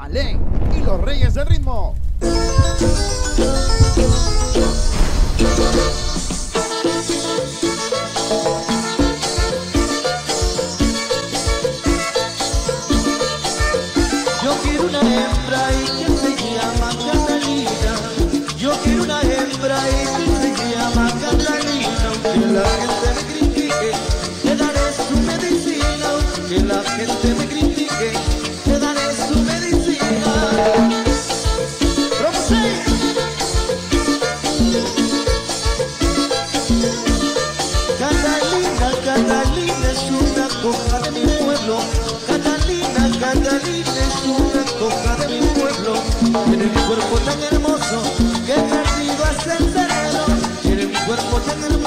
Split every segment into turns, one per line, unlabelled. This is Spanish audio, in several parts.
Ale y los Reyes del Ritmo.
Es una de mi pueblo. Tiene mi cuerpo tan hermoso que he perdido el cerebro. Tiene mi cuerpo tan hermoso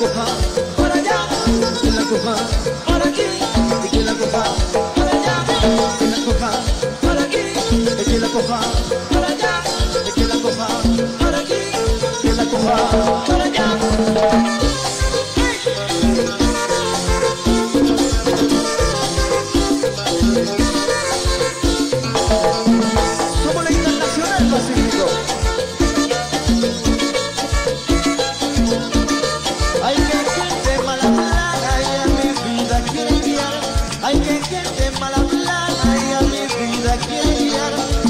coja por allá, que la coja por aquí, y que la coja por allá, que la coja por aquí, y que la coja por allá, que la coja por aquí, que la coja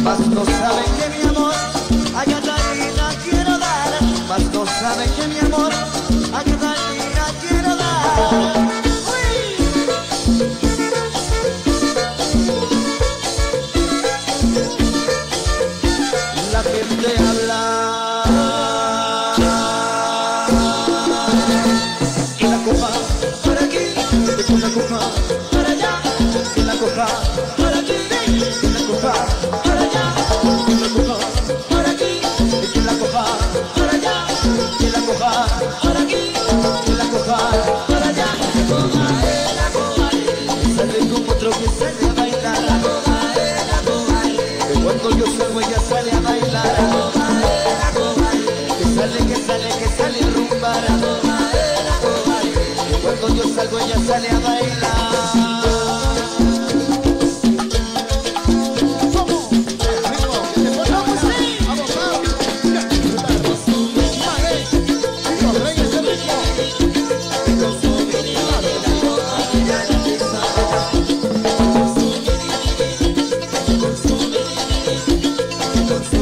Mas no saben que mi amor a Catalina quiero dar. Mas no saben que mi amor a Catalina quiero dar. La gente habla y la coja por aquí, que la coja que sale a bailar. La eh, la eh, que cuando yo salgo ella sale a bailar. La eh, la eh, que sale, que sale, que sale a rumbar. La eh, la eh, que cuando yo salgo ella sale a bailar. Looks